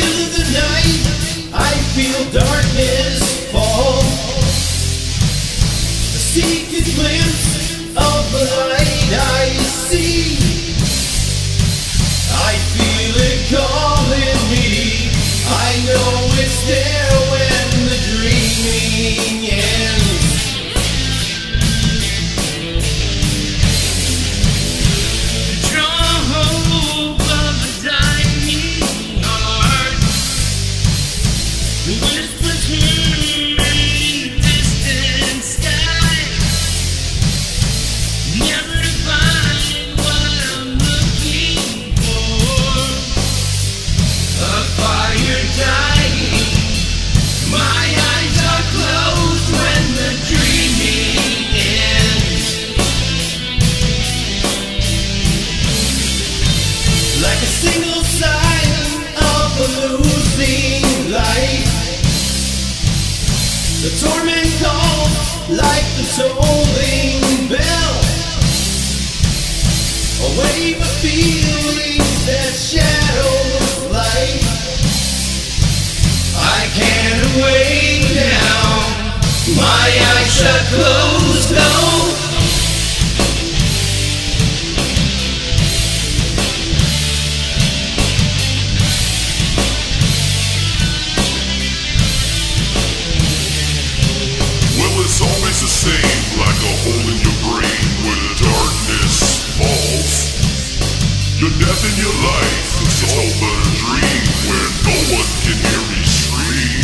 the night, I feel darkness fall. A secret glimpse The torment calls like the tolling bell. A wave of feelings that shadows light. I can't wait now. My eyes shut like a hole in your brain where darkness falls. Your death in your life is all but a dream where no one can hear me scream.